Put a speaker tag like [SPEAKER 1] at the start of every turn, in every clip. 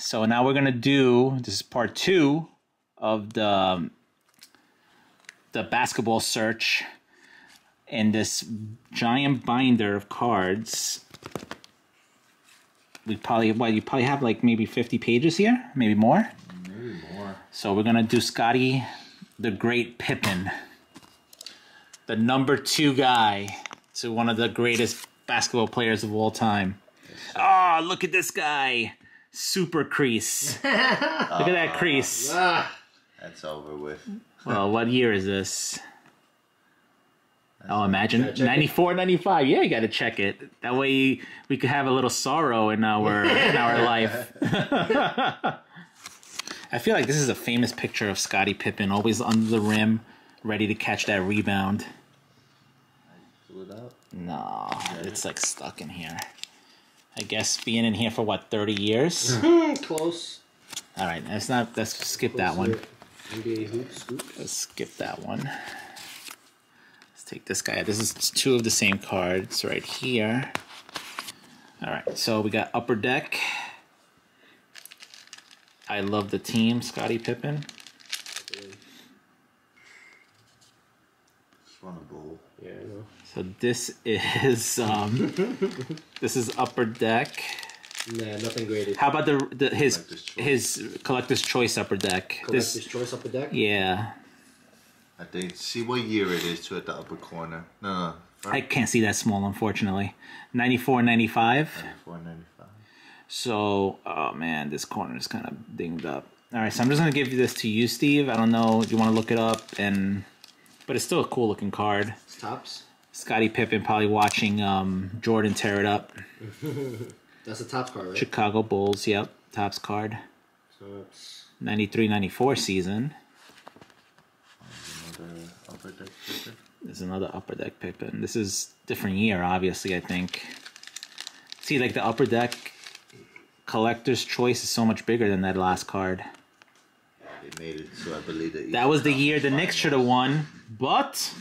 [SPEAKER 1] So now we're gonna do this is part two of the um, the basketball search in this giant binder of cards. We probably well you probably have like maybe fifty pages here, maybe more.
[SPEAKER 2] Maybe more.
[SPEAKER 1] So we're gonna do Scottie, the Great Pippen, the number two guy to one of the greatest basketball players of all time. Oh, look at this guy, super crease. look at that crease.
[SPEAKER 3] Ah,
[SPEAKER 2] That's over with.
[SPEAKER 1] Well, what year is this? Oh, imagine
[SPEAKER 3] Gotta check it.
[SPEAKER 1] 94, 95. Yeah, you got to check it. That way we could have a little sorrow in our in our life. I feel like this is a famous picture of Scottie Pippen, always under the rim, ready to catch that rebound.
[SPEAKER 2] Pull it out.
[SPEAKER 1] No, it's like stuck in here. I guess being in here for what 30 years.
[SPEAKER 3] hmm, close.
[SPEAKER 1] All right, let's not let's skip that one.
[SPEAKER 3] NBA.
[SPEAKER 1] Let's skip that one. Let's take this guy. This is two of the same cards right here. All right, so we got Upper Deck. I love the team, Scottie Pippen.
[SPEAKER 2] Just a bowl.
[SPEAKER 3] Yeah, I know.
[SPEAKER 1] So this is um, this is Upper Deck.
[SPEAKER 3] Nah, nothing graded.
[SPEAKER 1] How about the, the his
[SPEAKER 2] Collector's Choice.
[SPEAKER 1] his collector's choice Upper Deck?
[SPEAKER 3] Collector's
[SPEAKER 1] This
[SPEAKER 3] choice upper deck.
[SPEAKER 1] yeah,
[SPEAKER 2] I think. See what year it is to at the upper corner. No, no.
[SPEAKER 1] I can't see that small unfortunately. 94, 95.
[SPEAKER 2] Four ninety five.
[SPEAKER 1] So, oh man, this corner is kind of dinged up. All right, so I'm just gonna give this to you, Steve. I don't know if you want to look it up, and but it's still a cool looking card.
[SPEAKER 3] It's Topps.
[SPEAKER 1] Scottie Pippen probably watching um, Jordan tear it up.
[SPEAKER 3] That's a top card, right?
[SPEAKER 1] Chicago Bulls, yep, Topps card.
[SPEAKER 3] So it's
[SPEAKER 1] 93-94 season.
[SPEAKER 2] Another upper deck picture.
[SPEAKER 1] There's another upper deck Pippen. This is different year, obviously. I think. See, like the upper deck collector's choice is so much bigger than that last card.
[SPEAKER 2] They made it so I believe that.
[SPEAKER 1] That was the year the Knicks should have won, but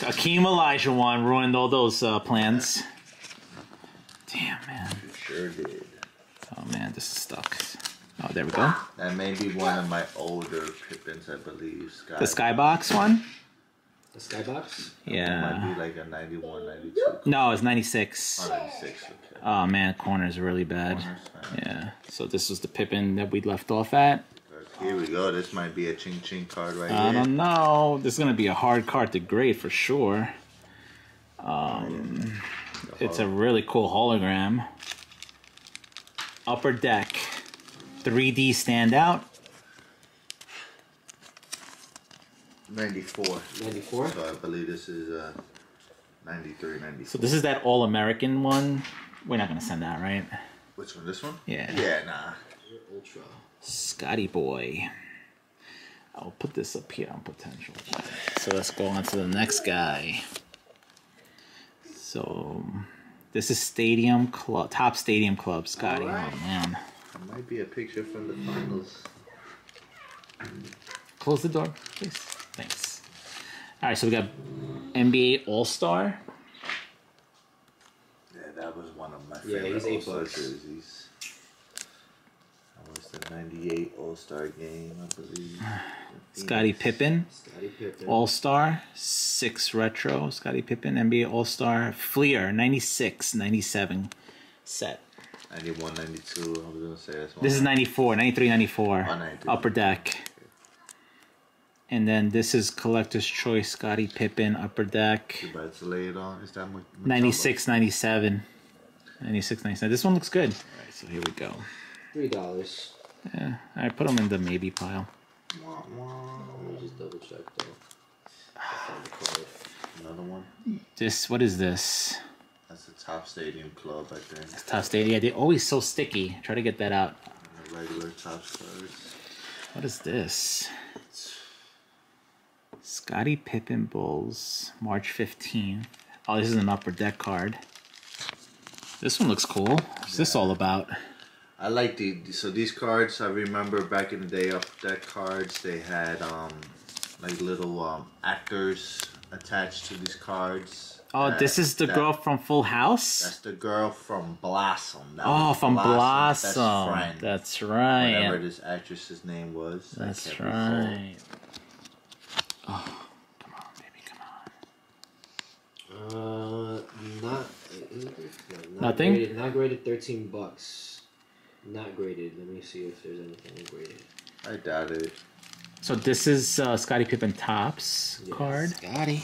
[SPEAKER 1] Hakeem Olajuwon ruined all those uh, plans. Damn, man.
[SPEAKER 2] Sure did.
[SPEAKER 1] Oh, man, this is stuck. Oh, there we go.
[SPEAKER 2] That may be one of my older Pippens, I believe. Sky.
[SPEAKER 1] The Skybox one?
[SPEAKER 3] the skybox.
[SPEAKER 1] Yeah.
[SPEAKER 2] It Might be like a 91, 92.
[SPEAKER 1] No, it's 96.
[SPEAKER 2] Or 96, okay.
[SPEAKER 1] Oh, man, corner's really bad.
[SPEAKER 2] Corners,
[SPEAKER 1] Yeah. So this was the Pippen that we left off at.
[SPEAKER 2] Here we go. This might be a ching ching card right
[SPEAKER 1] I
[SPEAKER 2] here.
[SPEAKER 1] don't know. This is going to be a hard card to grade for sure. Um, it's a really cool hologram. Upper deck. 3D standout.
[SPEAKER 2] 94.
[SPEAKER 3] 94.
[SPEAKER 2] So I believe this is uh, 93, 94.
[SPEAKER 1] So this is that all American one. We're not going to send that, right?
[SPEAKER 2] Which one? This one?
[SPEAKER 1] Yeah.
[SPEAKER 2] Yeah, nah.
[SPEAKER 3] Ultra.
[SPEAKER 1] Scotty Boy. I'll put this up here on potential. So let's go on to the next guy. So this is Stadium Club, top Stadium Club, Scotty.
[SPEAKER 3] Alright.
[SPEAKER 1] Oh man.
[SPEAKER 2] It might be a picture from the finals.
[SPEAKER 1] Close the door, please. Thanks. All right, so we got NBA All Star.
[SPEAKER 2] Yeah, that was one of my
[SPEAKER 3] Yeah,
[SPEAKER 2] favorite
[SPEAKER 3] he's A
[SPEAKER 2] All-Star jerseys. That was the 98 All-Star game, I believe.
[SPEAKER 1] Scottie Pippen,
[SPEAKER 3] Scottie Pippen.
[SPEAKER 1] All Star. Six retro. Scottie Pippen, NBA All Star. Fleer, 96, 97 set.
[SPEAKER 2] 91, 92, I was going to say that's one.
[SPEAKER 1] This is 94, 93, 94.
[SPEAKER 2] Oh, 93.
[SPEAKER 1] Upper deck. And then this is Collector's Choice, Scottie Pippen, Upper Deck.
[SPEAKER 2] You about to lay it on? Is that what?
[SPEAKER 1] 96, 97. 96, 97. This one looks good. All right, so here we go.
[SPEAKER 3] Three dollars.
[SPEAKER 1] Yeah, right, put them in the maybe pile.
[SPEAKER 2] Wah, wah.
[SPEAKER 3] Let me just double check though. I found the card.
[SPEAKER 2] Another one?
[SPEAKER 1] This, what is this?
[SPEAKER 2] That's the top stadium club, I think.
[SPEAKER 1] Tough state. Yeah, they're always so sticky. Try to get that out.
[SPEAKER 2] Regular top stars.
[SPEAKER 1] What is this? Scottie Pippen Bulls, March 15th. Oh, this is an upper deck card. This one looks cool. What's this all about?
[SPEAKER 2] I like the so these cards. I remember back in the day, up deck cards. They had um like little um actors attached to these cards.
[SPEAKER 1] Oh,
[SPEAKER 2] That-
[SPEAKER 1] this is the
[SPEAKER 2] that-
[SPEAKER 1] girl from Full House.
[SPEAKER 2] That's the girl from Blossom. That
[SPEAKER 1] oh,
[SPEAKER 2] was
[SPEAKER 1] from
[SPEAKER 2] Blossom's best
[SPEAKER 1] Blossom.
[SPEAKER 2] friend.
[SPEAKER 1] That's right.
[SPEAKER 2] Whatever this actress's name was.
[SPEAKER 1] That's
[SPEAKER 2] can't
[SPEAKER 1] right. Oh, come on, baby, come on.
[SPEAKER 3] Uh, not, no, not
[SPEAKER 1] Nothing?
[SPEAKER 3] Graded, not graded. Thirteen bucks. Not graded. Let me see if there's anything graded.
[SPEAKER 2] I doubt it.
[SPEAKER 1] So this is uh, Scottie Pippen Topps
[SPEAKER 3] Yes.
[SPEAKER 1] card. Scotty.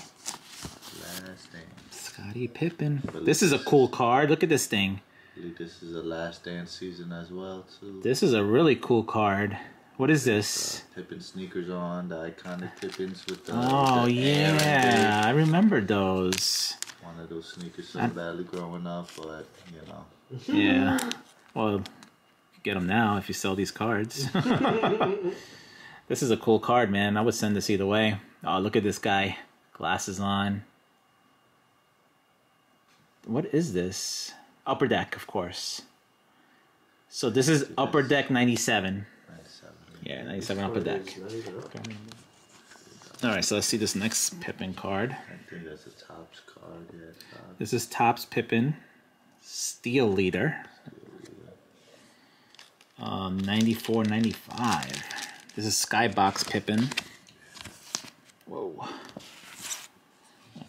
[SPEAKER 2] Last name.
[SPEAKER 1] Scottie Pippen. This is a cool card. Look at this thing.
[SPEAKER 2] I believe this is the last dance season as well too.
[SPEAKER 1] This is a really cool card. What is this?
[SPEAKER 2] Pippen sneakers on the iconic Pippens with the.
[SPEAKER 1] Oh
[SPEAKER 2] with the
[SPEAKER 1] yeah, I remember those.
[SPEAKER 2] One of those sneakers so
[SPEAKER 1] I-
[SPEAKER 2] badly growing up, but you know.
[SPEAKER 1] Yeah. Well, get them now if you sell these cards. this is a cool card, man. I would send this either way. Oh, look at this guy. Glasses on. What is this? Upper Deck, of course. So this is Upper Deck 97.
[SPEAKER 2] 97.
[SPEAKER 1] Yeah, 97 Upper
[SPEAKER 3] Card
[SPEAKER 1] Deck.
[SPEAKER 3] is not even up.
[SPEAKER 1] All right, so let's see this next Pippen card.
[SPEAKER 2] I think that's a Topps card. Yeah, top.
[SPEAKER 1] This is Topps Pippen, Steel Leader. Um, 94 95. This is Skybox Pippen. Whoa.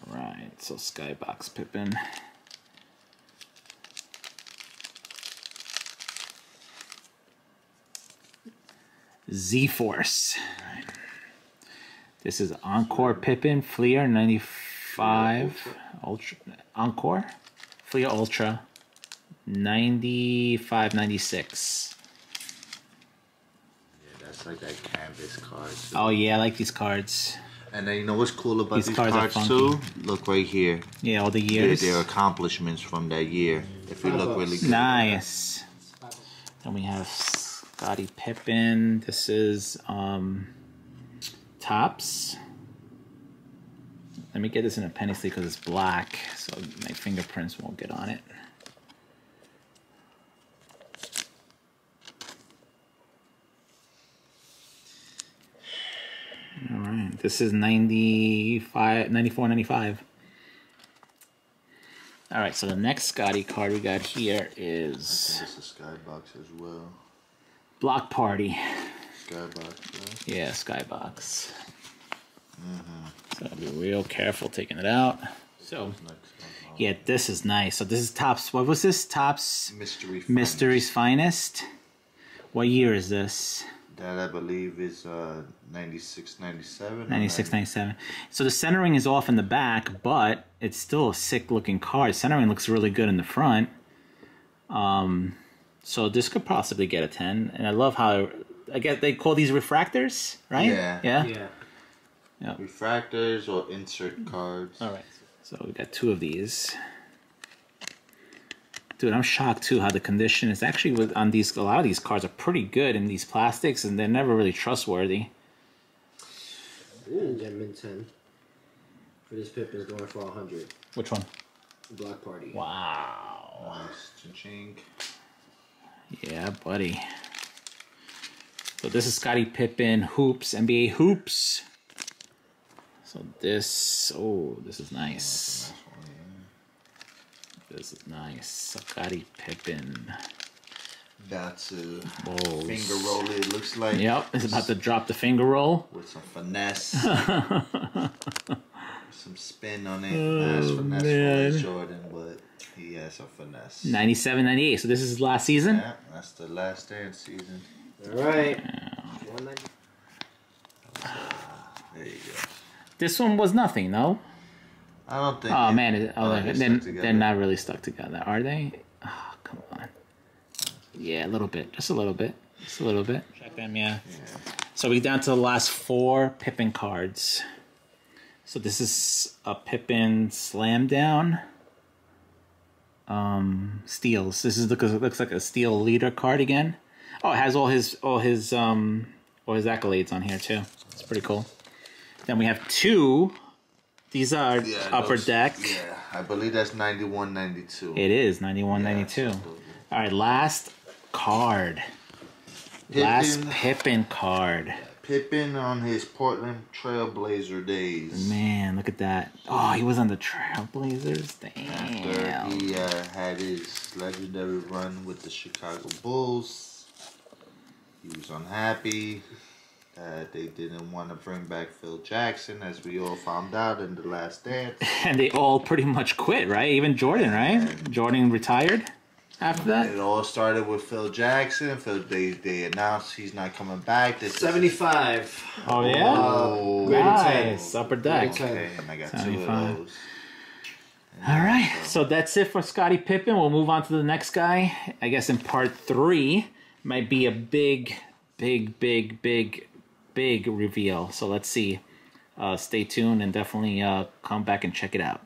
[SPEAKER 1] Alright, so Skybox Pippen. Z Force. This is Encore Pippen, Fleer 95. Ultra Encore? Fleer Ultra 95 96.
[SPEAKER 2] Yeah, like that canvas card. too.
[SPEAKER 1] Oh yeah, I like these cards.
[SPEAKER 2] And then you know what's cool about
[SPEAKER 1] These
[SPEAKER 2] these,
[SPEAKER 1] cards
[SPEAKER 2] cards, too? Look right here.
[SPEAKER 1] Yeah, all the years.
[SPEAKER 2] their accomplishments from that year. If you look really good.
[SPEAKER 1] Nice. Then we have Scottie Pippen. This is um Topps. Let me get this in a penny sleeve because it's black, so my fingerprints won't get on it. This is 95, 94, 95. All right, so the next Scotty card we got here is
[SPEAKER 2] This is Skybox as well.
[SPEAKER 1] Block Party.
[SPEAKER 2] Skybox, right?
[SPEAKER 1] Yeah, Skybox. Mm-hmm. So be real careful taking it out. So yeah, this is nice. So this is Topps. What was this? Topps
[SPEAKER 2] Mystery.
[SPEAKER 1] Mystery's Finest. What year is this?
[SPEAKER 2] That I believe is uh 96, 97.
[SPEAKER 1] 96, 97. So the centering is off in the back, but it's still a sick looking card. Centering looks really good in the front. Um, so this could possibly get a 10. And I love how, I guess they call these refractors, right?
[SPEAKER 2] Yeah.
[SPEAKER 1] Yeah.
[SPEAKER 3] Yeah.
[SPEAKER 2] Refractors or insert cards.
[SPEAKER 1] All right. So we got two of these. Dude, I'm shocked too how the condition is actually with on these. A lot of these cards are pretty good in these plastics, and they're never really trustworthy.
[SPEAKER 3] Ooh. Mint 10. For this Pippen's going for 100.
[SPEAKER 1] Which one?
[SPEAKER 3] Block Party.
[SPEAKER 1] Wow.
[SPEAKER 2] Nice.
[SPEAKER 1] Yeah, buddy. So this is Scottie Pippen hoops, NBA hoops. So this, oh, this is nice. This is nice. Scottie Pippen.
[SPEAKER 2] About to
[SPEAKER 1] Bulls.
[SPEAKER 2] finger roll it. it. Looks like.
[SPEAKER 1] Yep, it's about to drop the finger roll.
[SPEAKER 2] With some finesse. some spin on it. Oh, nice finesse
[SPEAKER 1] Oh, man.
[SPEAKER 2] for Jordan, but he has some finesse.
[SPEAKER 1] 97, 98. So this is his last season?
[SPEAKER 2] Yeah, that's the last dance season.
[SPEAKER 3] Alright. 190.
[SPEAKER 2] There you go.
[SPEAKER 1] This one was nothing, no?
[SPEAKER 2] I don't think.
[SPEAKER 1] Oh
[SPEAKER 2] it-
[SPEAKER 1] man, it, oh,
[SPEAKER 2] they're
[SPEAKER 1] they're,
[SPEAKER 2] stuck
[SPEAKER 1] they're, not really stuck together, are they? Oh, come on. Yeah, a little bit. Just a little bit. Just a little bit. Check them, yeah.
[SPEAKER 2] Yeah.
[SPEAKER 1] So we down to the last four Pippen cards. So this is a Pippen slam down. Um, steals. This is because it looks like a steel leader card again. Oh, it has all his all his um all his accolades on here too. It's pretty cool. Then we have two. These are
[SPEAKER 2] Yeah,
[SPEAKER 1] upper
[SPEAKER 2] those-
[SPEAKER 1] deck.
[SPEAKER 2] Yeah, I believe that's 91, 92.
[SPEAKER 1] It is 91,
[SPEAKER 2] Yeah,
[SPEAKER 1] 92.
[SPEAKER 2] so-
[SPEAKER 1] All right, last card. Last
[SPEAKER 2] Pippen.
[SPEAKER 1] Pippen card.
[SPEAKER 2] Pippen on his Portland Trailblazer days.
[SPEAKER 1] Man, look at that. Oh, he was on the Trailblazers. Damn.
[SPEAKER 2] After he uh, had his legendary run with the Chicago Bulls, he was unhappy that they didn't want to bring back Phil Jackson, as we all found out in the last dance.
[SPEAKER 1] And they all pretty much quit, right? Even Jordan, right? Jordan retired after that.
[SPEAKER 2] It all started with Phil Jackson. Phil, they they announced he's not coming back. This
[SPEAKER 3] 75.
[SPEAKER 1] Oh yeah.
[SPEAKER 2] Oh,
[SPEAKER 3] Graded
[SPEAKER 1] Nice. Upper deck.
[SPEAKER 3] Graded
[SPEAKER 2] okay, and I got two of those.
[SPEAKER 1] All right, so that's it for Scottie Pippen. We'll move on to the next guy. I guess in part three might be a big, big, big, big, big reveal. So let's see. Uh, stay tuned and definitely uh, come back and check it out.